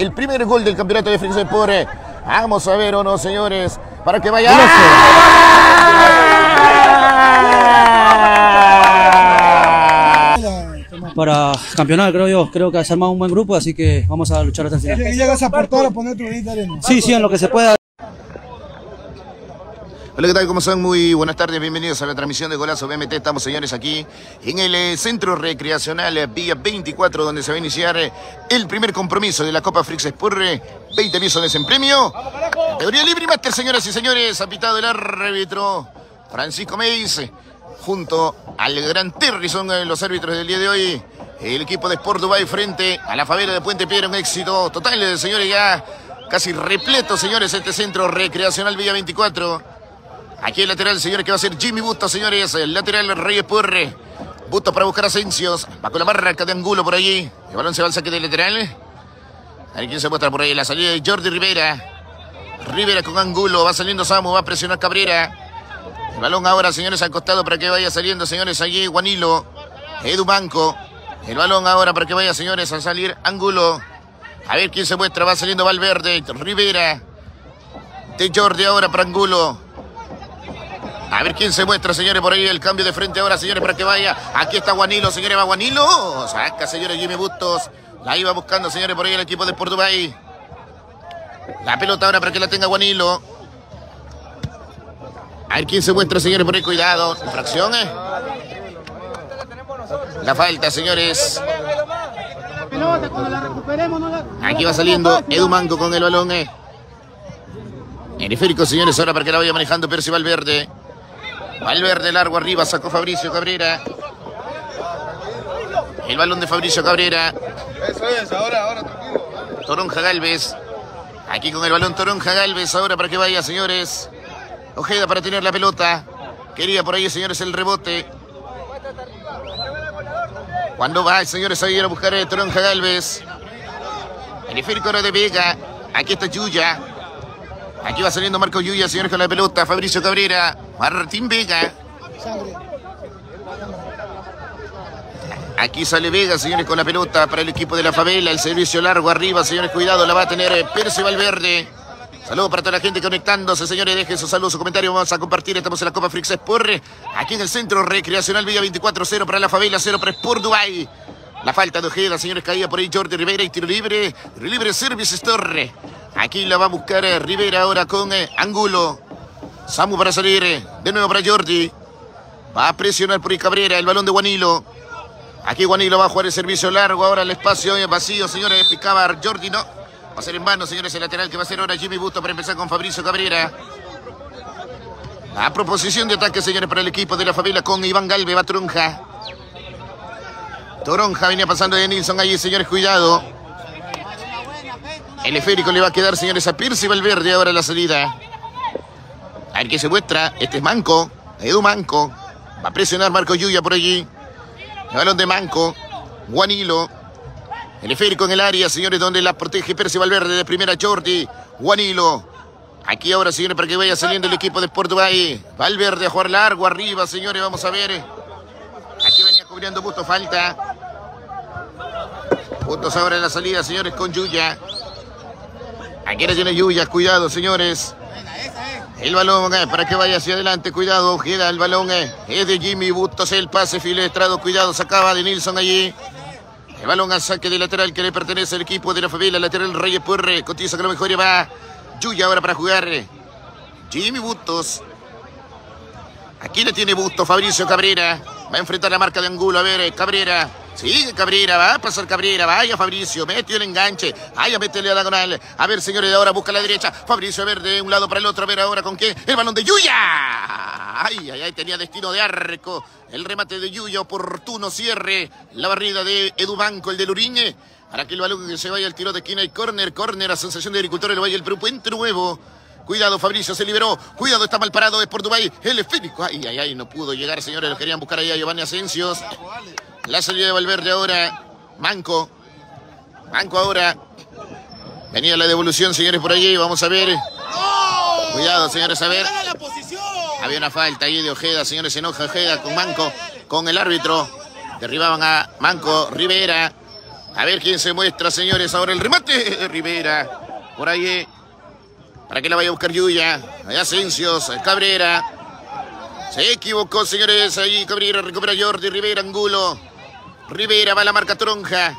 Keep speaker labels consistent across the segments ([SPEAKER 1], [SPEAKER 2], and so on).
[SPEAKER 1] el primer gol del campeonato de Frix Sport. Vamos a ver o no, señores, para que vaya.
[SPEAKER 2] Para campeonar, creo yo. Creo que se ha armado un buen grupo, así que vamos a luchar hasta el final.
[SPEAKER 3] Y llegas a a poner tu arena.
[SPEAKER 2] Sí, sí, en lo que se pueda.
[SPEAKER 1] Hola, ¿qué tal? ¿Cómo están? Muy buenas tardes, bienvenidos a la transmisión de Golazo BMT. Estamos, señores, aquí en el eh, Centro Recreacional eh, Vía 24, donde se va a iniciar eh, el primer compromiso de la Copa Frix Sport. 20 millones en premio. Categoría libre y máster, señoras y señores. Ha pitado el árbitro Francisco Meis, junto al gran Terry, son los árbitros del día de hoy. El equipo de Sport Dubai frente a la favela de Puente Piedra, un éxito total, señores, ya casi repleto, señores, este Centro Recreacional Villa 24. Aquí el lateral, señores, que va a ser Jimmy Bustos, señores. El lateral Reyes Puerre. Bustos para buscar Asencios. Va con la marca de Angulo por allí. El balón se va al saque del lateral. A ver quién se muestra por ahí. La salida de Jordi Rivera. Rivera con Angulo. Va saliendo Samu. Va a presionar Cabrera. El balón ahora, señores, al costado para que vaya saliendo, señores, allí Guanilo. Edu Banco. El balón ahora para que vaya, señores, a salir Angulo. A ver quién se muestra. Va saliendo Valverde. Rivera. De Jordi ahora para Angulo. A ver quién se muestra, señores, por ahí el cambio de frente ahora, señores, para que vaya. Aquí está Guanilo, señores, va Guanilo. Saca, señores, Jimmy Bustos. La iba buscando, señores, por ahí el equipo de Portubay. La pelota ahora para que la tenga Guanilo. A ver quién se muestra, señores, por ahí, cuidado. Infracción, ¿eh? La falta, señores. Aquí va saliendo Edu Manco con el balón, ¿eh? Periférico, señores, ahora para que la vaya manejando Percy Valverde. Valverde largo arriba, sacó Fabricio Cabrera. El balón de Fabricio Cabrera.
[SPEAKER 3] Eso es, ahora, ahora, tranquilo.
[SPEAKER 1] Toronja Galvez. Aquí con el balón Toronja Galvez ahora para que vaya, señores. Ojeda para tener la pelota. Quería por ahí, señores, el rebote. Cuando va, señores, a ir a buscar a Toronja Galvez. Periférico ahora de Vega. Aquí está Yuya. Aquí va saliendo Marco Yuya, señores, con la pelota. Fabricio Cabrera. Martín Vega. Aquí sale Vega, señores, con la pelota para el equipo de la favela. El servicio largo arriba, señores, cuidado, la va a tener eh, Percy Valverde. Saludos para toda la gente conectándose, señores. Dejen su saludo, su comentario. Vamos a compartir. Estamos en la Copa Frix Sport. Aquí en el centro recreacional Villa 24-0 para la favela, 0 para Sport Dubai. La falta de Ojeda, señores, caía por ahí Jordi Rivera y tiro libre. Libre, Service Store. Aquí la va a buscar eh, Rivera ahora con eh, Angulo. Samu para salir. eh, De nuevo para Jordi. Va a presionar por Cabrera. El balón de Guanilo. Aquí Guanilo va a jugar el servicio largo. Ahora el espacio es vacío, señores. Picaba Jordi, no. Va a ser en vano, señores, el lateral que va a ser ahora Jimmy Busto para empezar con Fabricio Cabrera. A proposición de ataque, señores, para el equipo de la familia con Iván Galve, va Toronja. Toronja venía pasando de Nilsson allí, señores, cuidado. El esférico le va a quedar, señores, a Pierce Valverde ahora la salida. A ver qué se muestra. Este es Manco. Edu Manco. Va a presionar Marco Yuya por allí. El balón de Manco. Guanilo. El esférico en el área, señores, donde la protege Percy Valverde de primera Jordi. Guanilo. Aquí ahora, señores, para que vaya saliendo el equipo de Sport Dubai. Valverde a jugar largo arriba, señores, vamos a ver. Aquí venía cubriendo Busto, falta. Bustos ahora en la salida, señores, con Yuya. Aquí la tiene Yuya, cuidado, señores. El balón eh, para que vaya hacia adelante, cuidado, Ojeda, el balón eh, es de Jimmy Bustos, el pase filestrado, cuidado, sacaba de Nilsson allí. El balón al saque de lateral que le pertenece al equipo de la favela, lateral Reyes Puerre, cotiza que lo mejor y va Yuya ahora para jugar. Jimmy Bustos. Aquí le tiene Bustos, Fabricio Cabrera. Va a enfrentar la marca de Angulo, a ver, eh, Cabrera. Sigue Cabrera, va a pasar Cabrera, vaya Fabricio, mete el enganche, vaya, métele a diagonal. A ver, señores, ahora busca la derecha. Fabricio, a ver, de un lado para el otro, a ver ahora con qué. El balón de Yuya. Ay, ay, ay, tenía destino de arco. El remate de Yuya, oportuno cierre. La barrida de Edu Banco, el de Luriñe. Para que el balón que se vaya al tiro de esquina y córner, córner, a sensación de agricultor, el Valle del Perú, puente nuevo. Cuidado, Fabricio se liberó. Cuidado, está mal parado, es por Dubái. El esférico. Ay, ay, ay, no pudo llegar, señores. Lo querían buscar ahí a Giovanni Asencios. La salida de Valverde ahora. Manco. Manco ahora. Venía la devolución, señores, por allí. Vamos a ver. Cuidado, señores, a ver. Había una falta ahí de Ojeda, señores. Se enoja Ojeda con Manco, con el árbitro. Derribaban a Manco Rivera. A ver quién se muestra, señores. Ahora el remate de Rivera. Por ahí. eh. Para que la vaya a buscar Yuya. Hay Ascensios, Cabrera. Se equivocó, señores. Ahí Cabrera recupera Jordi, Rivera, Angulo. Rivera va a la marca Tronja.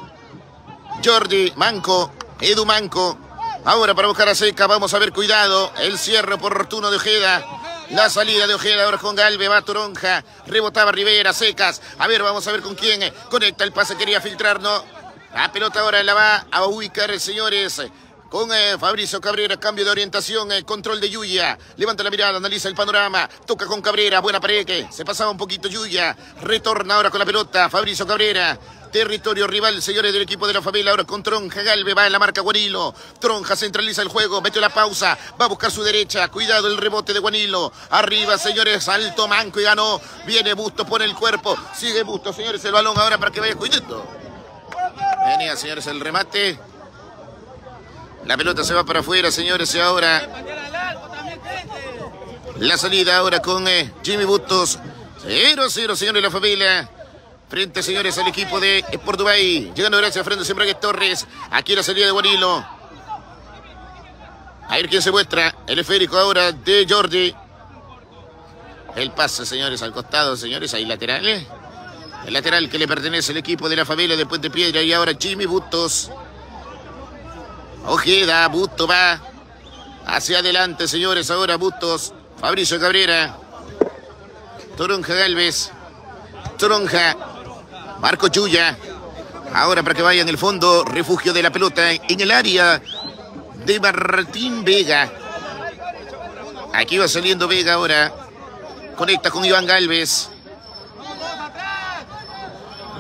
[SPEAKER 1] Jordi, Manco, Edu Manco. Ahora para buscar a Seca, vamos a ver, cuidado. El cierre oportuno de Ojeda. La salida de Ojeda ahora con Galve, va Toronja. Rebotaba Rivera, Secas. A ver, vamos a ver con quién. Conecta el pase, quería filtrar, no. La pelota ahora la va a ubicar, señores. Con eh, Fabricio Cabrera, cambio de orientación, eh, control de Yuya. Levanta la mirada, analiza el panorama. Toca con Cabrera, buena pared. que Se pasaba un poquito Yuya. Retorna ahora con la pelota. Fabricio Cabrera. Territorio rival, señores del equipo de la familia. Ahora con Tronja Galve, va en la marca Guanilo. Tronja centraliza el juego, mete la pausa, va a buscar su derecha. Cuidado el rebote de Guanilo. Arriba, señores, alto manco y ganó. Viene Busto, pone el cuerpo. Sigue Busto, señores, el balón ahora para que vaya cuidando. Venía, señores, el remate. La pelota se va para afuera, señores, y ahora. La salida ahora con eh, Jimmy Bustos. 0 0, señores, la familia. Frente, señores, al equipo de Sport Dubai. Llegando gracias, frente siempre que Torres. Aquí la salida de Guanilo. A ver quién se muestra. El esférico ahora de Jordi. El pase, señores, al costado, señores. Ahí laterales. El lateral que le pertenece al equipo de la familia de Puente Piedra. Y ahora Jimmy Bustos. Ojeda, Bustos va hacia adelante, señores. Ahora Bustos. Fabricio Cabrera. Toronja Galvez. Toronja. Marco Chuya. Ahora para que vaya en el fondo, refugio de la pelota en el área de Martín Vega. Aquí va saliendo Vega ahora. Conecta con Iván Galvez.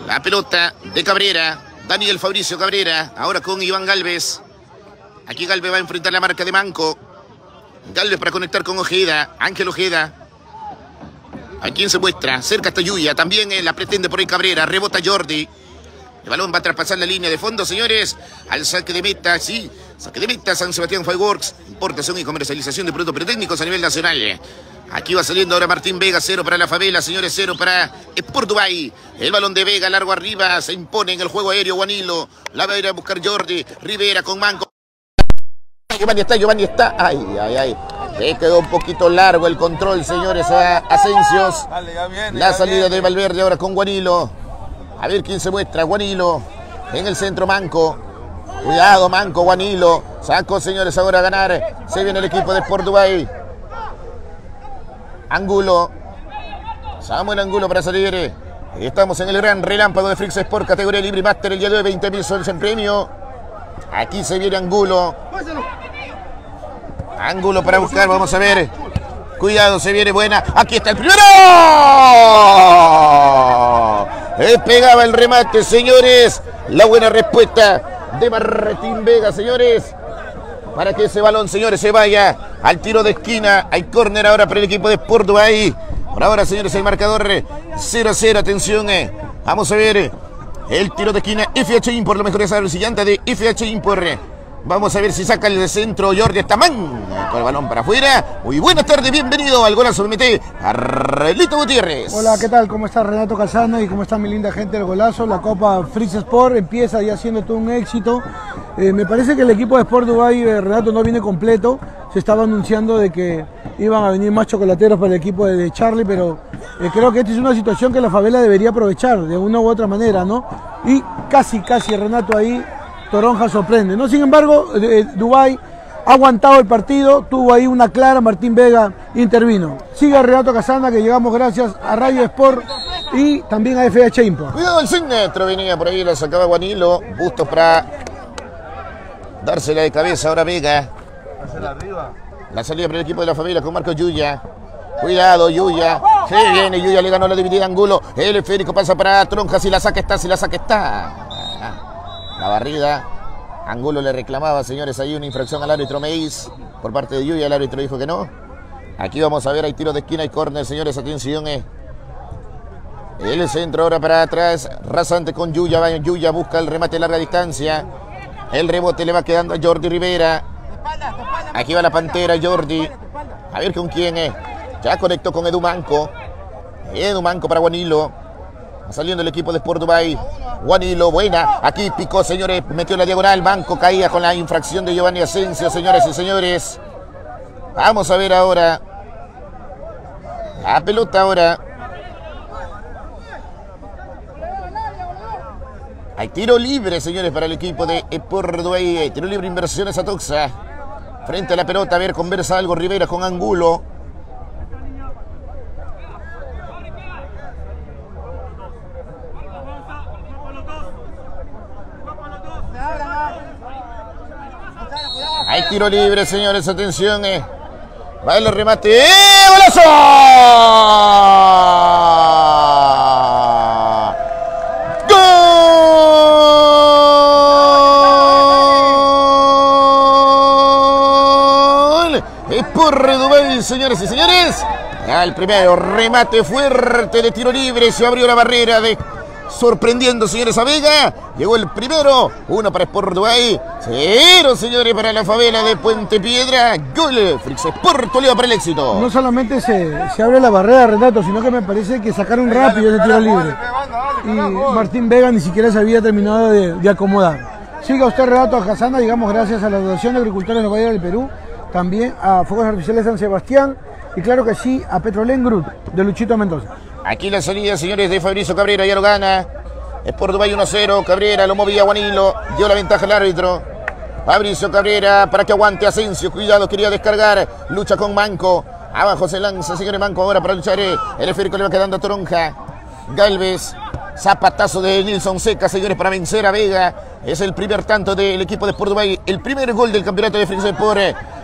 [SPEAKER 1] La pelota de Cabrera. Daniel Fabricio Cabrera. Ahora con Iván Galvez. Aquí Galvez va a enfrentar la marca de Manco. Galvez para conectar con Ojeda. Ángel Ojeda. ¿A quién se muestra? Cerca está Yuya. También eh, la pretende por ahí Cabrera. Rebota Jordi. El balón va a traspasar la línea de fondo, señores. Al saque de meta, sí. Saque de meta, San Sebastián Fireworks. Importación y comercialización de productos pirotécnicos a nivel nacional. Aquí va saliendo ahora Martín Vega, cero para la favela, señores, cero para Sport Dubai. El balón de Vega, largo arriba, se impone en el juego aéreo Guanilo. La va a ir a buscar Jordi. Rivera con Manco. Giovanni está, Giovanni está. Ay, ay, ay. Le quedó un poquito largo el control, señores, a
[SPEAKER 3] viene.
[SPEAKER 1] La salida de Valverde ahora con Guanilo. A ver quién se muestra. Guanilo. En el centro Manco. Cuidado, Manco, Guanilo. Sacó, señores, ahora a ganar. Se viene el equipo de Sport Dubai. Angulo. Samuel Angulo para salir. Estamos en el gran relámpago de Frix Sport, categoría libre y máster. El día de hoy, 20 mil soles en premio. Aquí se viene Angulo. Ángulo para buscar, vamos a ver. Cuidado, se viene buena. Aquí está el primero. Eh, pegaba el remate, señores. La buena respuesta de Martín Vega, señores. Para que ese balón, señores, se vaya al tiro de esquina. Hay córner ahora para el equipo de Sport Dubai. Por ahora, señores, el marcador 0 a 0. Atención. eh. Vamos a ver eh, el tiro de esquina. FH Import, lo mejor es la sillante de FH Import. Vamos a ver si saca el centro Jordi Estamán. Con el balón para afuera. Muy buenas tardes, bienvenido al golazo MT. Arlito Gutiérrez.
[SPEAKER 3] Hola, ¿qué tal? ¿Cómo está Renato Calzano y cómo está mi linda gente del golazo? La Copa Fritz Sport empieza ya siendo todo un éxito. Eh, me parece que el equipo de Sport Dubai, eh, Renato, no viene completo. Se estaba anunciando de que iban a venir más chocolateros para el equipo de, de Charlie, pero eh, creo que esta es una situación que la favela debería aprovechar de una u otra manera, ¿no? Y casi, casi Renato ahí, Toronja sorprende, ¿no? Sin embargo, eh, Dubai ha aguantado el partido, tuvo ahí una clara, Martín Vega intervino. Sigue Renato Casana, que llegamos gracias a Radio Sport y también a FH Import.
[SPEAKER 1] Cuidado el centro, venía por ahí, la sacaba Guanilo. Bustos para dársela de cabeza ahora Vega. La salida para el equipo de la familia con Marco Yuya. Cuidado, Yuya. Se viene, Yuya le ganó la dividida Angulo. El esférico pasa para Tronja. Si la saca está, si la saca está. La barrida. Angulo le reclamaba, señores, ahí una infracción al árbitro Meis por parte de Yuya. El árbitro dijo que no. Aquí vamos a ver, hay tiro de esquina y córner, señores, atención. Eh. El centro ahora para atrás. Rasante con Yuya. Va Yuya busca el remate a larga distancia. El rebote le va quedando a Jordi Rivera. Aquí va la pantera Jordi. A ver con quién es. Ya conectó con Edu Manco. Edu Manco para Guanilo. Saliendo el equipo de Sport Dubai. Juanilo, buena. Aquí picó, señores. Metió la diagonal. Banco caía con la infracción de Giovanni Asensio, señores y señores. Vamos a ver ahora. La pelota ahora. Hay tiro libre, señores, para el equipo de Sport Dubai. Tiro libre, inversiones a Toxa. Frente a la pelota, a ver, conversa algo Rivera con Angulo. Hay tiro libre, señores, atención. Eh. Va el remate. ¡Eh! ¡Golazo! ¡Gol! Es por Dubái, señores y señores. Al primero remate fuerte de tiro libre. Se abrió la barrera de sorprendiendo, señores, a Vega. Llegó el primero, uno para Sport Dubai, cero, señores, para la favela de Puente Piedra. Gol, Frix Sport Toledo para el éxito.
[SPEAKER 3] No solamente se, se abre la barrera, Renato, sino que me parece que sacaron rápido ese tiro libre. Y Martín Vega ni siquiera se había terminado de, de acomodar. Siga usted, Renato Hasana, digamos, gracias a la Asociación de Agricultores de Valle del Perú, también a Fuegos Artificiales San Sebastián y claro que sí, a Petrolén Group de Luchito Mendoza.
[SPEAKER 1] Aquí la salida, señores, de Fabricio Cabrera, ya lo gana. Es por Dubái 1-0. Cabrera lo movía Guanilo. Dio la ventaja al árbitro. Fabricio Cabrera para que aguante Asensio. Cuidado, quería descargar. Lucha con Manco. Abajo se lanza, señores Manco, ahora para luchar. El esférico le va quedando a Toronja. Galvez. Zapatazo de Nilson Seca, señores, para vencer a Vega. Es el primer tanto del equipo de Sport Dubai. El primer gol del campeonato de Frixo por.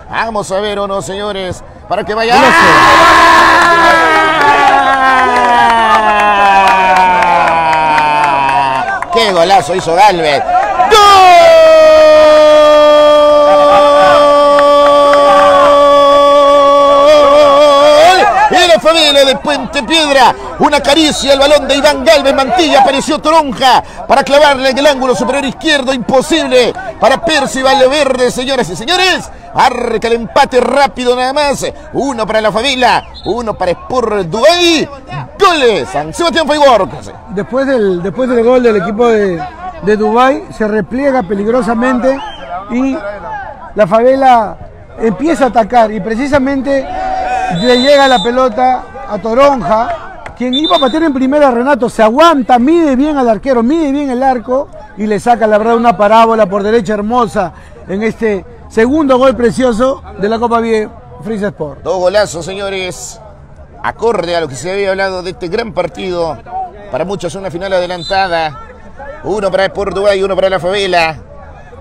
[SPEAKER 1] Vamos a ver o no, señores. Para que vaya. ¡Qué golazo hizo Galvez! ¡Gol! Y la familia de Puente Piedra. Una caricia al balón de Iván Galvez Mantilla. Apareció Toronja para clavarle en el ángulo superior izquierdo. Imposible para Percy Valverde, señoras y señores. Arca el empate rápido nada más. Uno para la familia, uno para Sport Dubai. Goles, San Sebastián Fireworks.
[SPEAKER 3] Después del, después del gol del equipo de, de Dubai se repliega peligrosamente y la favela empieza a atacar y precisamente le llega la pelota a Toronja, quien iba a bater en primera Renato, se aguanta, mide bien al arquero, mide bien el arco y le saca la verdad una parábola por derecha hermosa en este segundo gol precioso de la Copa Vie Frisa Sport.
[SPEAKER 1] Dos golazos, señores. Acorde a lo que se había hablado de este gran partido. Para muchos una final adelantada. Uno para Sport Dubai uno para la favela.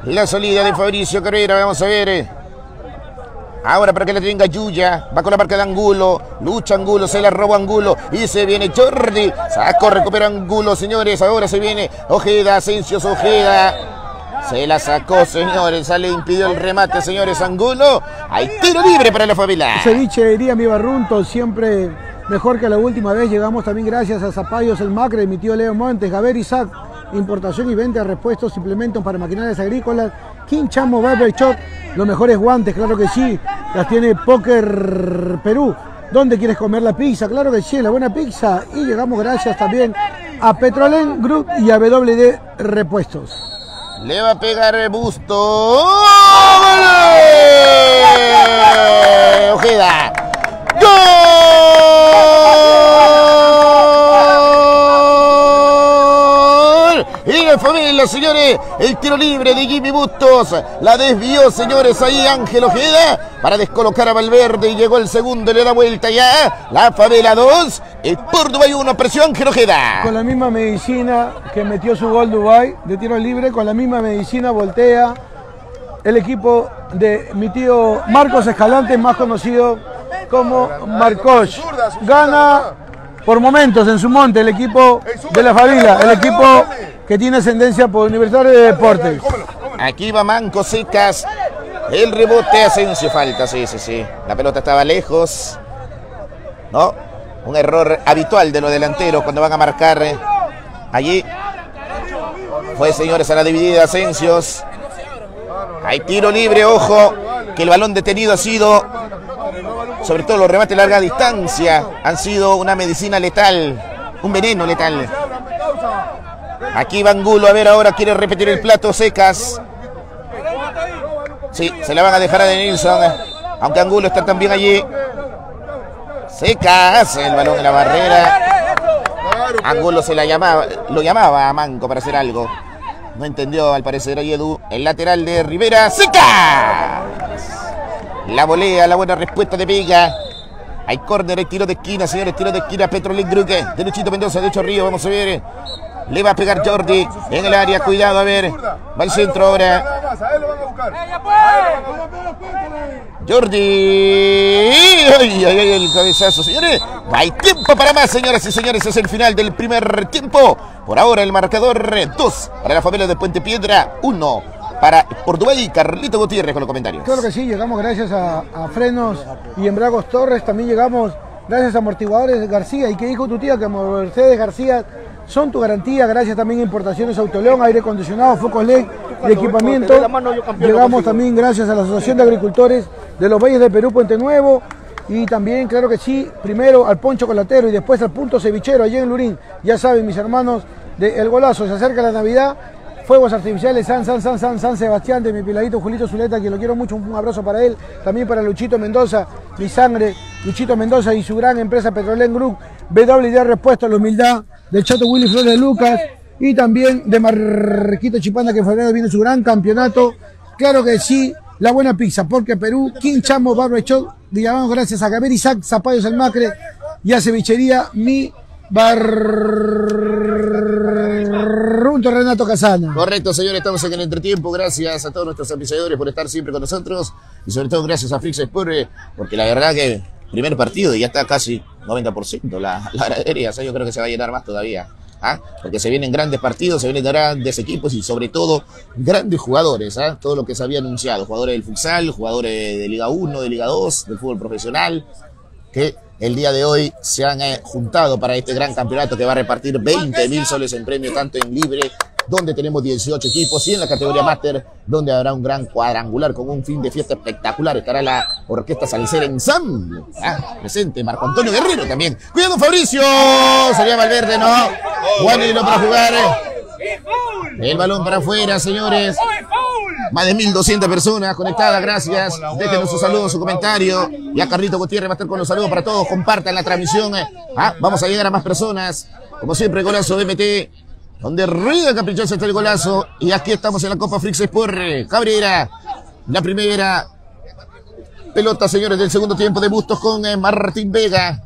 [SPEAKER 1] La salida de Fabricio Carrera, vamos a ver. Ahora para que la tenga Yuya. Va con la marca de Angulo. Lucha Angulo, se la roba Angulo. Y se viene Jordi. Saco, recupera Angulo, señores. Ahora se viene Ojeda, Asensio Ojeda. Se la sacó, señores. Sale, impidió el remate, señores. Angulo. Hay tiro libre para la favela.
[SPEAKER 3] Ceviche diría mi barrunto, siempre mejor que la última vez. Llegamos también gracias a Zapallos El Macre, mi tío Leo Montes, Gaber Isaac, importación y venta de repuestos, implementos para maquinarias agrícolas. Quinchamo Barber Shop, los mejores guantes, claro que sí. Las tiene Poker Perú. ¿Dónde quieres comer la pizza? Claro que sí, la buena pizza. Y llegamos gracias también a Petrolen Group y a WD Repuestos.
[SPEAKER 1] Le va a pegar Busto. ¡Gol! Ojeda. Y la familia, señores. El tiro libre de Jimmy Bustos. La desvió, señores, ahí Ángel Ojeda para descolocar a Valverde. Y llegó el segundo, le da vuelta ya. La favela 2. Sport Dubai 1, presión Ángel Ojeda.
[SPEAKER 3] Con la misma medicina que metió su gol Dubai de tiro libre, con la misma medicina voltea el equipo de mi tío Marcos Escalante, más conocido como Marcos. Gana por momentos en su monte el equipo de la familia, el equipo que tiene ascendencia por Universitario de Deportes.
[SPEAKER 1] Aquí va Manco Secas. El rebote Asensio falta, sí, sí, sí. La pelota estaba lejos. ¿No? Un error habitual de los delanteros cuando van a marcar eh, allí. Fue, señores, a la dividida Asensios. Hay tiro libre, ojo, que el balón detenido ha sido, sobre todo los remates de larga distancia, han sido una medicina letal, un veneno letal. Aquí va Angulo, a ver ahora quiere repetir el plato secas. Sí, se la van a dejar a Denilson. Aunque Angulo está también allí. Secas, el balón en la barrera. Angulo se la llamaba, lo llamaba a Manco para hacer algo. No entendió al parecer a Edu. El lateral de Rivera. ¡Seca! La volea, la buena respuesta de Vega. Hay córner, hay tiro de esquina, señores, tiro de esquina. Petrolín Gruque, de Luchito Mendoza, de hecho Río, vamos a ver. Le va a pegar Jordi en el área, cuidado, a ver. Va al centro ahora. Jordi. Ay, ay, ay, el cabezazo, señores. Hay tiempo para más, señoras y señores. Es el final del primer tiempo. Por ahora el marcador 2 para la familia de Puente Piedra, 1 para Portugal y Carlito Gutiérrez con los comentarios.
[SPEAKER 3] Claro que sí, llegamos gracias a, Frenos y Embragos Torres. También llegamos gracias a Amortiguadores García. ¿Y qué dijo tu tía? Que Mercedes García son tu garantía, gracias también a Importaciones Autoleón, aire acondicionado, focos LED y equipamiento. Llegamos también gracias a la Asociación de Agricultores de los Valles de Perú, Puente Nuevo. Y también, claro que sí, primero al Poncho Colatero y después al Punto Cevichero, allí en Lurín. Ya saben, mis hermanos, de El Golazo, se acerca la Navidad. Fuegos artificiales, San, San, San, San, San Sebastián, de mi piladito Julito Zuleta, que lo quiero mucho, un abrazo para él. También para Luchito Mendoza, mi sangre, Luchito Mendoza y su gran empresa Petrolén Group, BWD Respuesta a la Humildad, del Chato Willy Flores de Lucas y también de Marquito Chipanda, que en febrero viene su gran campeonato. Claro que sí, la buena pizza, porque Perú, King Chamo Barber Shop, llamamos gracias a Gabriel Isaac, Zapallos El Macre y a Cevichería Mi Barrunto Renato Casana.
[SPEAKER 1] Correcto, señores, estamos en el entretiempo. Gracias a todos nuestros episodios por estar siempre con nosotros y sobre todo gracias a Frix Sport, porque la verdad que primer partido y ya está casi 90% la, la gradería, o yo creo que se va a llenar más todavía. ¿ah? Porque se vienen grandes partidos, se vienen grandes equipos y sobre todo grandes jugadores, ¿ah? todo lo que se había anunciado, jugadores del futsal, jugadores de Liga 1, de Liga 2, del fútbol profesional, que el día de hoy se han eh, juntado para este gran campeonato que va a repartir 20 mil soles en premio, tanto en libre, donde tenemos 18 equipos, y en la categoría máster, donde habrá un gran cuadrangular con un fin de fiesta espectacular. Estará la Orquesta Salicera Ensamble, ah, presente, Marco Antonio Guerrero también. Cuidado, Fabricio, sería Valverde, ¿no? Juan Hilo para jugar. El balón para afuera, señores. Más de 1.200 personas conectadas, gracias. Déjenos su saludo, su comentario. Ya Carlito Gutiérrez va a estar con los saludos para todos. Compartan la transmisión. Ah, vamos a llegar a más personas. Como siempre, golazo BMT. Donde rueda caprichoso está el golazo. Y aquí estamos en la Copa Frix Sport. Cabrera. La primera. Pelota, señores, del segundo tiempo de Bustos con eh, Martín Vega.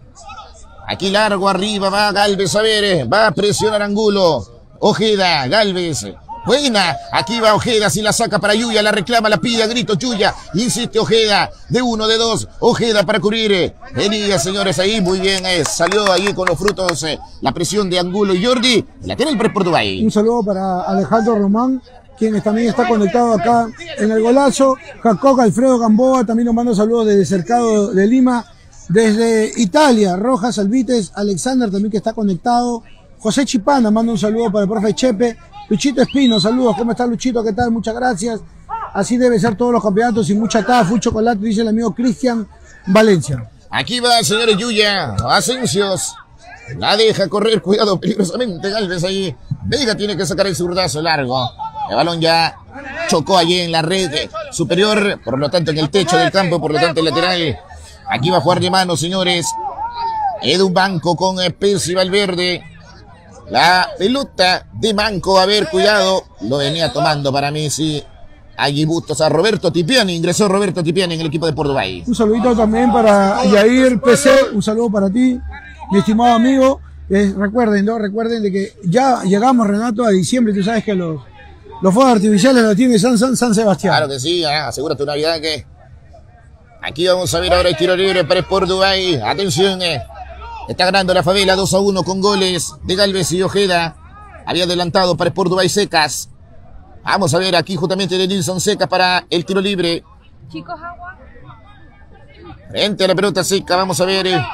[SPEAKER 1] Aquí largo arriba va Galvez a eh, Va a presionar Angulo. Ojeda, Galvez. Buena, aquí va Ojeda, si la saca para Yuya, la reclama, la pide grito Yuya, insiste Ojeda, de uno, de dos, Ojeda para cubrir, eh. venía señores ahí, muy bien, eh, salió ahí con los frutos, eh, la presión de Angulo y Jordi, la tiene el Press Portugal.
[SPEAKER 3] Un saludo para Alejandro Román, quien también está conectado acá en el golazo. Jacob Alfredo Gamboa también nos manda saludos desde Cercado de Lima. Desde Italia, Rojas Alvites, Alexander también que está conectado. José Chipana manda un saludo para el profe Chepe. Luchito Espino, saludos. ¿Cómo está Luchito? ¿Qué tal? Muchas gracias. Así debe ser todos los campeonatos y mucha taza, full chocolate, dice el amigo Cristian Valencia.
[SPEAKER 1] Aquí va, señores Yuya, Asencios, la deja correr, cuidado, peligrosamente Galvez ahí. Vega tiene que sacar el zurdazo largo. El balón ya chocó allí en la red superior, por lo tanto en el techo del campo, por lo tanto el lateral. Aquí va a jugar de mano, señores. Edu Banco con Percy Valverde. La pelota de Manco, a ver, cuidado. Lo venía tomando para mí, sí. Allí bustos a Roberto Tipiani. Ingresó Roberto Tipiani en el equipo de Portobay.
[SPEAKER 3] Un saludito también para Yair PC. Un saludo para ti, mi estimado amigo. Eh, recuerden, ¿no? Recuerden de que ya llegamos, Renato, a diciembre. Tú sabes que los, los fuegos artificiales los tiene San, San, San Sebastián.
[SPEAKER 1] Claro que sí, ah, asegura tu Navidad que. Aquí vamos a ver ahora el tiro libre para Sport Dubai. Atención, eh. Está ganando la favela 2 a 1 con goles de Galvez y Ojeda. Había adelantado para Sport Dubai Secas. Vamos a ver aquí justamente de Nilson Secas para el tiro libre.
[SPEAKER 4] Chicos, agua.
[SPEAKER 1] Frente a la pelota seca, vamos a ver. eh.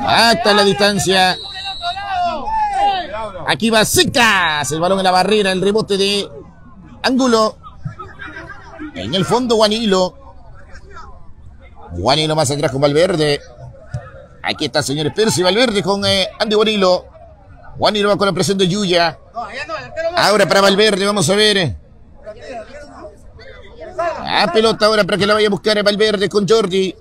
[SPEAKER 1] Hasta la distancia. Aquí va Secas. El balón en la barrera, el rebote de Ángulo. En el fondo, Guanilo. Guanilo más atrás con Valverde. Aquí está, señores. Percy Valverde con eh, Andy Guanilo. Juanilo va con la presión de Yuya. Ahora para Valverde, vamos a ver. A pelota ahora para que la vaya a buscar Valverde con Jordi.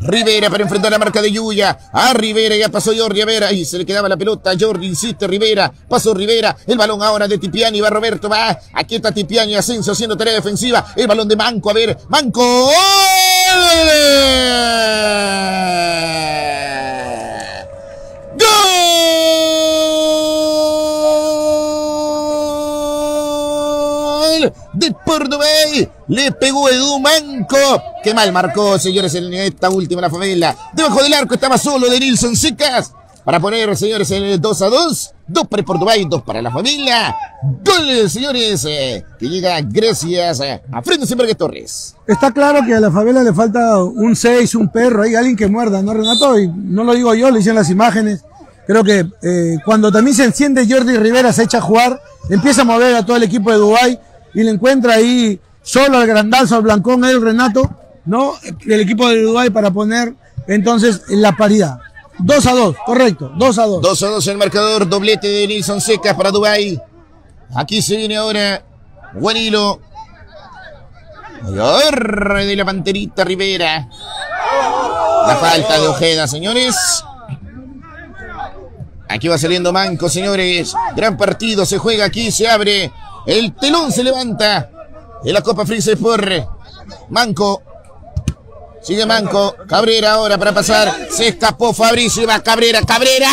[SPEAKER 1] Rivera para enfrentar la marca de Yuya. A Rivera ya pasó Jordi. A ver, ahí se le quedaba la pelota. Jordi insiste, Rivera. Pasó Rivera. El balón ahora de Tipiani. Va Roberto. Va. Aquí está Tipiani. Ascenso haciendo tarea defensiva. El balón de Manco. A ver. Manco. ¡Gol! Portobay. Le pegó Edu Manco. Qué mal marcó, señores, en esta última la favela. Debajo del arco estaba solo de Nilson Secas. Para poner, señores, el 2 a 2. Dos para Portobay, dos para la familia. Gol, señores, eh, que llega gracias eh, a Frente Sembergue Torres.
[SPEAKER 3] Está claro que a la favela le falta un 6, un perro, hay alguien que muerda, ¿no, Renato? Y no lo digo yo, lo dicen las imágenes. Creo que eh, cuando también se enciende Jordi Rivera, se echa a jugar, empieza a mover a todo el equipo de Dubái y le encuentra ahí solo al grandazo, al blancón, el Renato, ¿no? El equipo de Dubái para poner entonces la paridad. 2 a 2, correcto, 2 a 2.
[SPEAKER 1] 2 a 2 el marcador, doblete de Nilson Secas para Dubái. Aquí se viene ahora Guanilo. Agarre de la panterita Rivera. La falta de Ojeda, señores. Aquí va saliendo Manco, señores. Gran partido, se juega aquí, se abre. El telón se levanta. En la Copa Freeze por Manco. Sigue Manco. Cabrera ahora para pasar. Se escapó Fabricio y va Cabrera. Cabrera.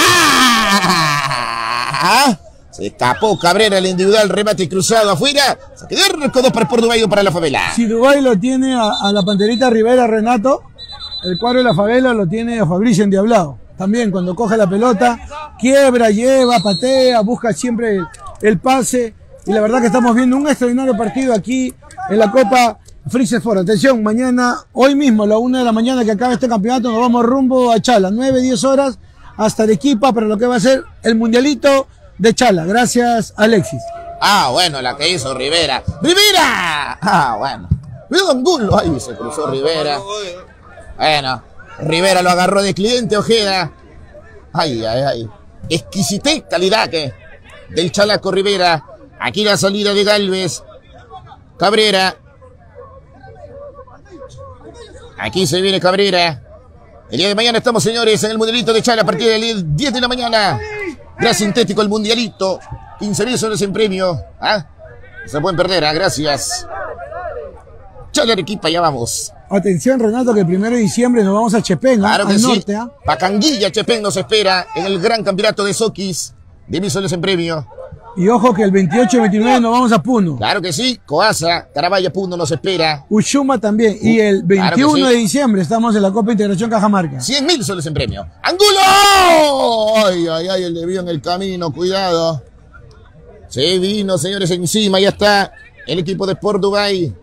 [SPEAKER 1] ¡Ah! Se escapó Cabrera el individual remate cruzado afuera. Se quedó con dos para Portugal para la favela.
[SPEAKER 3] Si Dubái lo tiene a, a, la panterita Rivera Renato, el cuadro de la favela lo tiene a Fabricio Endiablado. También cuando coge la pelota, quiebra, lleva, patea, busca siempre el, el pase. Y la verdad que estamos viendo un extraordinario partido aquí en la Copa Freeze Sport. Atención, mañana, hoy mismo, a la una de la mañana que acaba este campeonato, nos vamos rumbo a Chala, 9, 10 horas hasta Arequipa para lo que va a ser el mundialito de Chala. Gracias, Alexis.
[SPEAKER 1] Ah, bueno, la que hizo Rivera. ¡Rivera! Ah, bueno. Veo Angulo. Ahí se cruzó Rivera. Bueno, Rivera lo agarró de cliente Ojeda. Ay, ay, ay. Exquisitez, calidad que del Chalaco Rivera. Aquí la salida de Galvez. Cabrera. Aquí se viene Cabrera. El día de mañana estamos, señores, en el Mundialito de Chala a partir del 10 de la mañana. Gas sintético, el Mundialito. 15 mil soles en premio. ¿Ah? Se pueden perder, ¿ah? Gracias. Chala Arequipa, ya vamos.
[SPEAKER 3] Atención, Renato, que el 1 de diciembre nos vamos a Chepén, ¿ah?
[SPEAKER 1] Claro que
[SPEAKER 3] al
[SPEAKER 1] sí.
[SPEAKER 3] norte. ¿ah?
[SPEAKER 1] Pacanguilla, Chepén nos espera en el gran campeonato de Sokis. De mil soles en premio.
[SPEAKER 3] Y ojo que el 28 y 29 nos vamos a Puno.
[SPEAKER 1] Claro que sí. Coasa, Carabaya, Puno nos espera.
[SPEAKER 3] Ushuma también. Y el
[SPEAKER 1] Uh, claro que
[SPEAKER 3] 21
[SPEAKER 1] sí.
[SPEAKER 3] de diciembre estamos en la Copa Integración Cajamarca.
[SPEAKER 1] 100 mil soles en premio. ¡Angulo! Ay, ay, ay, el desvío en el camino, cuidado. Se vino, señores, encima, ya está el equipo de Sport Dubai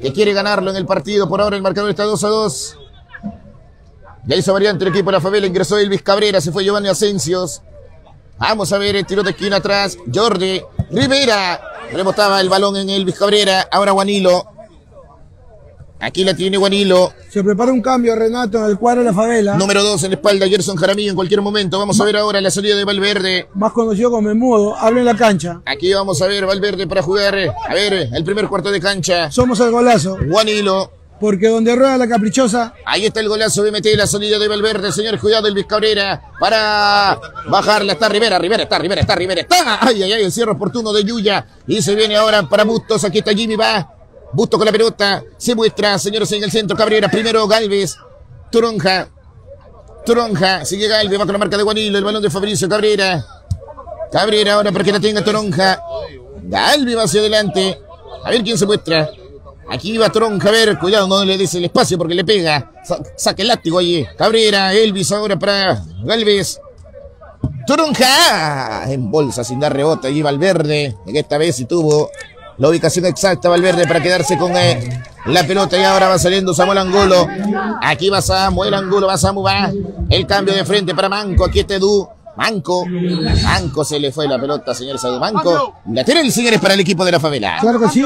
[SPEAKER 1] que quiere ganarlo en el partido. Por ahora el marcador está 2 a 2. Ya hizo variante el equipo de la favela, ingresó Elvis Cabrera, se fue Giovanni Asencios. Vamos a ver el tiro de esquina atrás. Jordi Rivera. Rebotaba el balón en Elvis Cabrera. Ahora Guanilo. Aquí la tiene Guanilo.
[SPEAKER 3] Se prepara un cambio, Renato, en el cuadro de la favela.
[SPEAKER 1] Número 2 en la espalda, Gerson Jaramillo en cualquier momento. Vamos a ver ahora la salida de Valverde.
[SPEAKER 3] Más conocido como Memudo. Habla en la cancha.
[SPEAKER 1] Aquí vamos a ver Valverde para jugar. A ver, el primer cuarto de cancha.
[SPEAKER 3] Somos el golazo.
[SPEAKER 1] Guanilo.
[SPEAKER 3] Porque donde rueda la caprichosa,
[SPEAKER 1] Ahí está el golazo de MT, la salida de Valverde. Señor, cuidado, el Cabrera para bajarla. Está Rivera, Rivera, está Rivera, está Rivera, está. Ay, ay, ay, el cierre oportuno de Yuya. Y se viene ahora para Bustos. Aquí está Jimmy, va. Bustos con la pelota. Se muestra, señores, en el centro. Cabrera, primero Galvez. Toronja. Toronja. Sigue Galvez, va con la marca de Guanilo. El balón de Fabricio Cabrera. Cabrera ahora para que la tenga Toronja. Galvez va hacia adelante. A ver quién se muestra. Aquí va Tronja, a ver, cuidado, no le des el espacio porque le pega. Sa- saca el látigo allí. Cabrera, Elvis ahora para Galvez. Tronja en bolsa sin dar rebote allí Valverde. En esta vez sí tuvo la ubicación exacta Valverde para quedarse con eh, la pelota y ahora va saliendo Samuel Angulo. Aquí va Samuel Angulo, va Samu, va. El cambio de frente para Manco. Aquí está Edu. Manco. Manco se le fue la pelota, señor Sadu Manco. Lateral, señores, para el equipo de la favela.
[SPEAKER 3] claro que sí.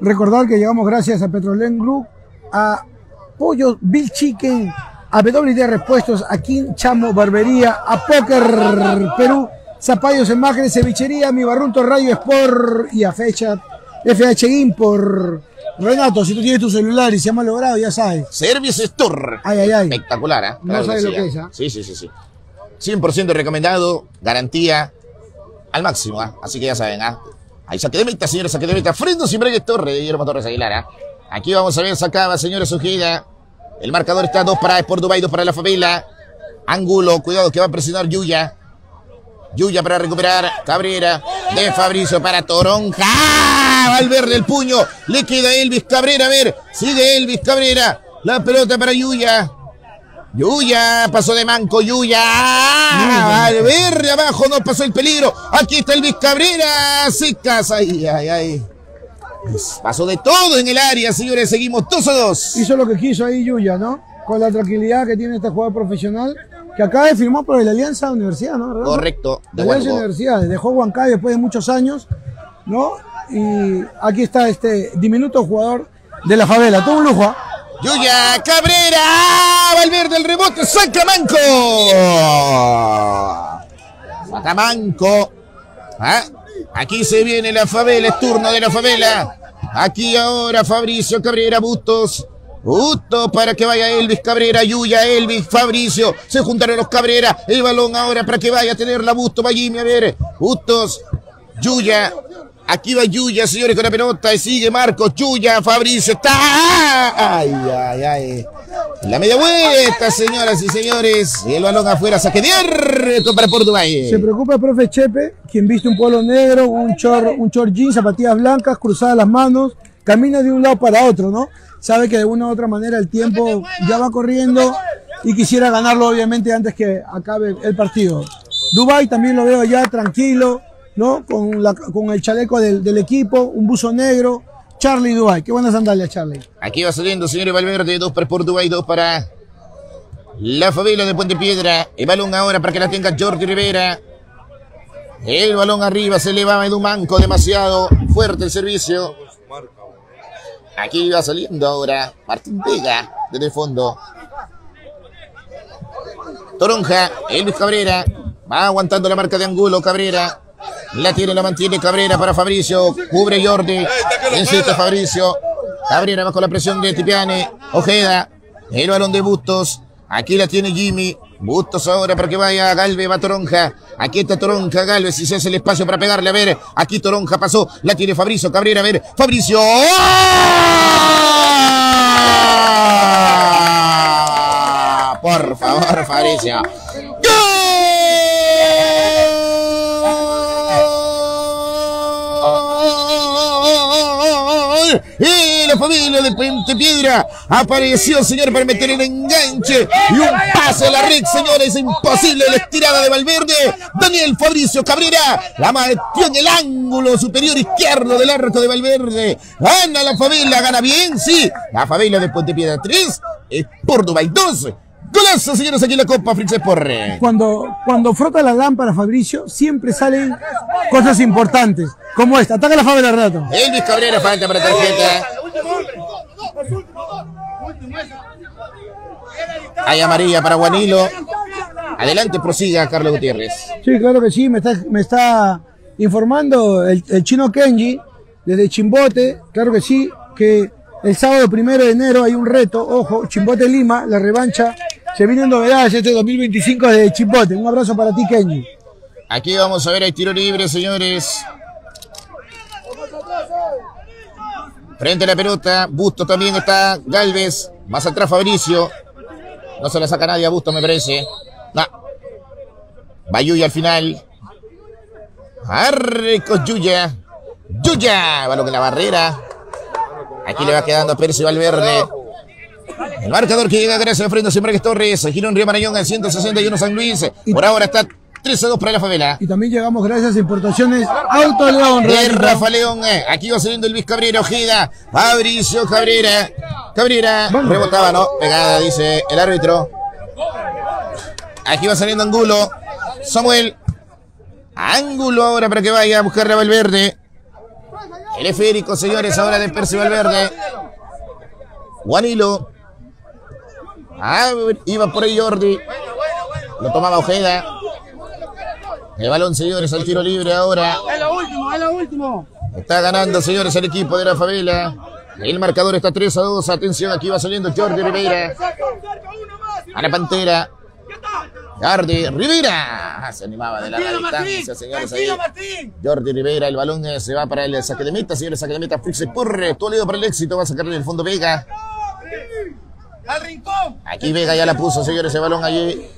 [SPEAKER 3] Recordar que llegamos gracias a Petrolén Group, a Pollos Bill Chicken, a WD Repuestos, a King Chamo Barbería, a Poker Perú, Zapallos Imágenes, Cevichería, Mi Barrunto Radio Sport y a Fecha FH Import. Renato, si tú tienes tu celular y se ha malogrado, ya sabes.
[SPEAKER 1] Service Store.
[SPEAKER 3] Ay, ay, ay.
[SPEAKER 1] Espectacular, ¿ah?
[SPEAKER 3] No sabes lo que es, ¿ah?
[SPEAKER 1] Sí, sí, sí, sí. 100% recomendado, garantía al máximo, ¿ah? Así que ya saben, ¿ah? Ahí saque de meta, señores, saque de meta. Frente sin break Torre de Guillermo Torres Aguilar, ¿ah? Aquí vamos a ver, sacaba, señores, Ojeda. El marcador está 2 para Sport Dubai, 2 para la favela. Ángulo, cuidado que va a presionar Yuya. Yuya para recuperar. Cabrera de Fabricio para Toronja. Valverde el puño. Le queda Elvis Cabrera. A ver, sigue Elvis Cabrera. La pelota para Yuya. Yuya, pasó de manco, Yuya. Valverde abajo, no pasó el peligro. Aquí está Elvis Cabrera. Se casa. Ay, ay, ay. Pasó de todo en el área, señores. Seguimos 2 a 2.
[SPEAKER 3] Hizo lo que quiso ahí Yuya, ¿no? Con la tranquilidad que tiene este jugador profesional, que acaba de firmar por la Alianza Universidad, ¿no? ¿Verdad?
[SPEAKER 1] Correcto. De
[SPEAKER 3] Alianza. Universidad, dejó Huancay después de muchos años, ¿no? Y aquí está este diminuto jugador de la favela, todo un lujo, ¿ah?
[SPEAKER 1] Yuya Cabrera. Valverde el rebote. Saca Manco. Saca Manco. Ah, Aquí se viene la favela. Es turno de la favela. Aquí ahora Fabricio Cabrera Bustos. Bustos para que vaya Elvis Cabrera, Yuya, Elvis, Fabricio. Se juntaron los Cabrera. El balón ahora para que vaya a tener la Bustos. Va Jimmy a ver. Bustos. Yuya. Aquí va Yuya, señores, con la pelota. Y sigue Marcos. Yuya, Fabricio. Está. Ay, ay, ay. La media vuelta, señoras y señores. Y el balón afuera. Saque de para Portugal.
[SPEAKER 3] Se preocupa el profe Chepe, quien viste un polo negro, un short, un short zapatillas blancas, cruzadas las manos, camina de un lado para otro, ¿no? Sabe que de una u otra manera el tiempo ya va corriendo y quisiera ganarlo obviamente antes que acabe el partido. Dubai también lo veo ya tranquilo, ¿no? Con, la- con el chaleco del, del equipo, un buzo negro. Charlie Dubai, qué buenas sandalias, Charlie.
[SPEAKER 1] Aquí va saliendo, señores Valverde. Dos para Portugal, dos para la favela de Puente Piedra. El balón ahora para que la tenga Jordi Rivera. El balón arriba se elevaba Edu Manco. Demasiado fuerte el servicio. Aquí va saliendo ahora Martín Vega desde el fondo. Toronja, Elvis Cabrera. Va aguantando la marca de Angulo Cabrera. La tiene, la mantiene Cabrera para Fabricio. Cubre Jordi. Insiste Fabricio. Cabrera bajo la presión de Tipiane. Ojeda. El balón de Bustos. Aquí la tiene Jimmy. Bustos ahora para que vaya Galve, va Toronja. Aquí está Toronja, Galvez, y se hace el espacio para pegarle. A ver, aquí Toronja pasó. La tiene Fabricio Cabrera. A ver, Fabricio. Por favor, Fabricio. Y la familia de Puente Piedra apareció, señor, para meter el enganche y un pase a la red, señores. Imposible la estirada de Valverde. Daniel Fabricio Cabrera la metió en el ángulo superior izquierdo del arco de Valverde. Gana la familia, gana bien, sí. La familia de Puente Piedra 3, por Dubai 2. Golazo, señores, aquí la Copa Frix Sport.
[SPEAKER 3] Cuando, cuando frota la lámpara Fabricio, siempre salen cosas importantes, como esta. Ataca la favela, Renato.
[SPEAKER 1] Elvis Cabrera falta para tarjeta. Hay amarilla para Guanilo. Adelante, prosiga Carlos Gutiérrez.
[SPEAKER 3] Sí, claro que sí, me está, me está informando el, el chino Kenji desde Chimbote, claro que sí, que el sábado primero de enero hay un reto, ojo, Chimbote Lima, la revancha, se vienen novedades este 2025 de Chimbote, un abrazo para ti Kenji.
[SPEAKER 1] Aquí vamos a ver, hay tiro libre, señores. Frente a la pelota, Busto también está Galvez. Más atrás Fabricio. No se la saca nadie a Busto, me parece. Va Yuya al final. Arre con Yuya. Yuya. Balón en la barrera. Aquí le va quedando a Percy Valverde. El marcador que llega gracias a Frente Siempre Torres. Girón Río Marañón al 161 San Luis. Por ahora está 3 a 2 para la favela.
[SPEAKER 3] Y también llegamos gracias a Importaciones Auto León.
[SPEAKER 1] De. Rafa León. eh. Aquí va saliendo el Luis Cabrera Ojeda. Fabricio Cabrera. Cabrera. Rebotaba, ¿no? Pegada, dice el árbitro. Aquí va saliendo Angulo. Samuel. Ángulo ahora para que vaya a buscar a Valverde. El esférico, señores, ahora de Percy Valverde. Juanilo. Ah, iba por ahí Jordi. Lo tomaba Ojeda. El balón, señores, al tiro libre ahora.
[SPEAKER 4] Es lo último, es lo último.
[SPEAKER 1] Está ganando, señores, el equipo de la favela. El marcador está 3 a 2. Atención, aquí va saliendo Jordi Rivera. A la pantera. Jordi Rivera. Se animaba de la distancia, señores. Ahí. Jordi Rivera, el balón eh, se va para el saque de meta, señores. Saque de meta, Frix Purre. Toledo para el éxito. Va a sacarle el fondo Vega.
[SPEAKER 4] Al rincón.
[SPEAKER 1] Aquí Vega ya la puso, señores, ese balón allí.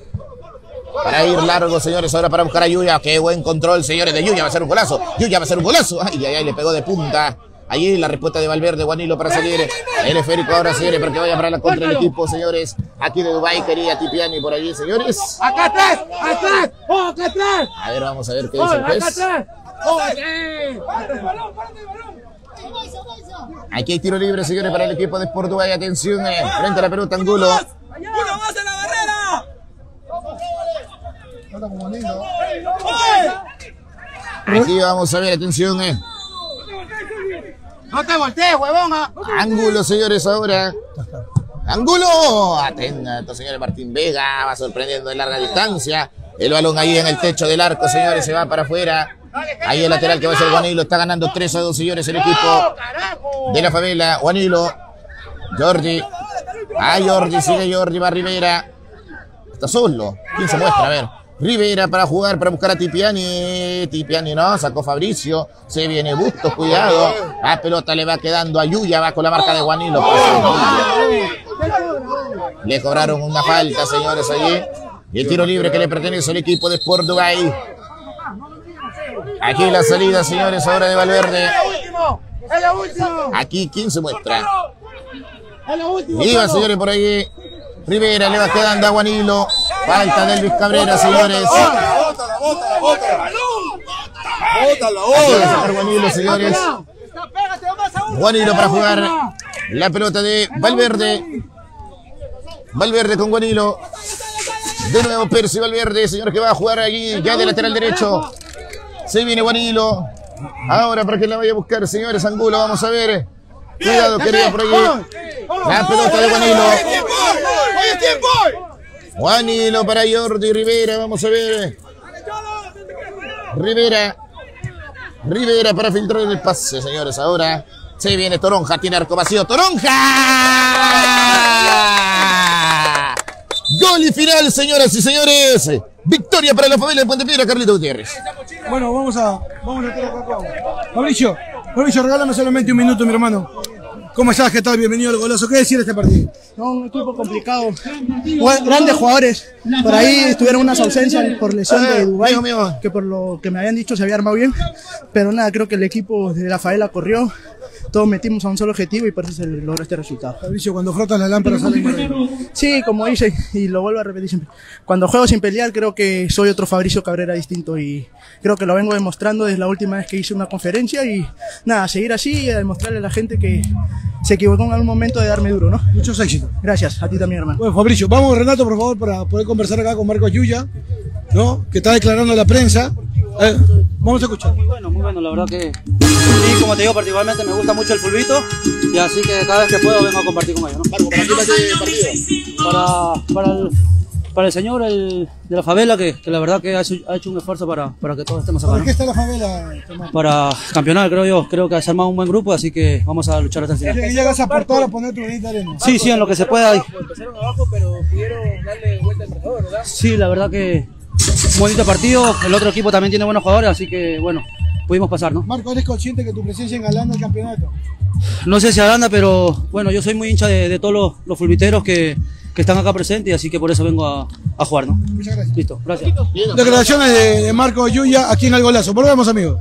[SPEAKER 1] Para ir largo, señores, ahora para buscar a Yuya. Qué buen control, señores, de Yuya. Va a ser un golazo. Yuya va a ser un golazo. Ay, ay, ay, le pegó de punta. Allí la respuesta de Valverde, Guanilo para salir. El esférico ahora, señores, para que vaya para la contra del equipo, señores. Aquí de Dubái quería Tipiani por allí, señores.
[SPEAKER 4] Acá atrás, atrás, oh, acá atrás.
[SPEAKER 1] A ver, vamos a ver qué
[SPEAKER 4] Oh,
[SPEAKER 1] dice el
[SPEAKER 4] acá
[SPEAKER 1] juez.
[SPEAKER 4] atrás. Oh.
[SPEAKER 1] Aquí hay tiro libre, señores, para el equipo de Sport Dubái. Atención, eh, frente a la pelota, Angulo.
[SPEAKER 4] Uno más en la barrera.
[SPEAKER 1] Aquí vamos a ver, atención, eh.
[SPEAKER 4] No te voltees, huevón. ah.
[SPEAKER 1] Ángulo, señores, ahora. ¡Ángulo! Atento, señores. Martín Vega va sorprendiendo de larga distancia. El balón ahí en el techo del arco, señores, se va para afuera. Ahí el lateral que va a ser Juanilo. Está ganando 3 a 2, señores, el equipo de la favela. Juanilo. Jordi. Ah, Jordi, sigue Jordi, va Rivera. Está solo. ¿Quién se muestra? A ver. Rivera para jugar, para buscar a Tipiani. Tipiani no, sacó Fabricio. Se viene Bustos, cuidado. La pelota le va quedando a Yuya, va con la marca de Juanilo. Le cobraron una falta, señores, allí. Y el tiro libre que le pertenece al equipo de Sport Dubai. Aquí la salida, señores, ahora de Valverde. Aquí, ¿quién se muestra? Iba, señores, por ahí. Rivera le va quedando a Juanilo. Falta de Luis Cabrera, señores. Aquí va a sacar Juanilo, señores. Juanilo para jugar la pelota de Valverde. Valverde con Juanilo. De nuevo Percy Valverde, señor que va a jugar allí ya de lateral derecho. Se viene Juanilo. Ahora para que la vaya a buscar, señores Angulo, vamos a ver. Cuidado, querida por allí. La pelota de Juanilo.
[SPEAKER 4] Oye, tiempo.
[SPEAKER 1] Juanilo para Jordi Rivera, vamos a ver. Rivera. Rivera para filtrar el pase, señores. Ahora se viene Toronja, tiene arco vacío. ¡Toronja! Gol y final, señoras y señores. Victoria para la familia de Puente Piedra, Carlito Gutiérrez.
[SPEAKER 3] Bueno, vamos a, vamos a Fabricio. Fabricio, regálame solamente un minuto, mi hermano. ¿Cómo estás? ¿Qué tal? Bienvenido al golazo. ¿Qué decir de este partido?
[SPEAKER 5] No, un equipo complicado. Grandes jugadores. Por ahí tuvieron unas ausencias por lesión de Dubái,
[SPEAKER 1] mío.
[SPEAKER 5] que por lo que me habían dicho se había armado bien. Pero nada, creo que el equipo de la Faela corrió. Todos metimos a un solo objetivo y por eso se logró este resultado.
[SPEAKER 3] Fabricio, cuando frotas la lámpara sale.
[SPEAKER 5] Sí, como dice, y lo vuelvo a repetir siempre. Cuando juego sin pelear, creo que soy otro Fabricio Cabrera distinto y creo que lo vengo demostrando desde la última vez que hice una conferencia y nada, seguir así y a demostrarle a la gente que se equivocó en algún momento de darme duro, ¿no?
[SPEAKER 3] Muchos éxitos.
[SPEAKER 5] Gracias, a ti también, hermano.
[SPEAKER 3] Bueno, Fabricio, vamos Renato, por favor, para poder conversar acá con Marcos Yuya, ¿no? Que está declarando a la prensa. Eh, vamos a escuchar.
[SPEAKER 2] Muy bueno, muy bueno, la verdad que. Y como te digo, particularmente me gusta mucho el fulbito. Y así que cada vez que puedo vengo a compartir con ellos. ¿no? Para, para, el, para el señor el, de la favela, que, que la verdad que ha hecho, ha hecho un esfuerzo para, para que todos estemos acá.
[SPEAKER 3] ¿Por
[SPEAKER 2] ¿no?
[SPEAKER 3] qué está la favela, Tomás?
[SPEAKER 2] Para campeonar, creo yo. Creo que se ha armado un buen grupo, así que vamos a luchar hasta el final.
[SPEAKER 3] Que llegas a aportar a poner tu granito de arena.
[SPEAKER 2] Sí, sí, en lo que se pueda. ahí.
[SPEAKER 4] Empezaron abajo, pero pudieron darle vuelta al ¿verdad?
[SPEAKER 2] Sí, la verdad que bonito partido. El otro equipo también tiene buenos jugadores, así que bueno, pudimos pasar, ¿no?
[SPEAKER 3] Marco, ¿eres consciente que tu presencia engalana el campeonato?
[SPEAKER 2] No sé si Aranda, pero bueno, yo soy muy hincha de, de todos los, los fulbiteros que, que están acá presentes, así que por eso vengo a, a jugar, ¿no?
[SPEAKER 3] Muchas gracias.
[SPEAKER 2] Listo, gracias.
[SPEAKER 3] Declaraciones de, de Marco Yuya aquí en el golazo. Volvemos, amigos.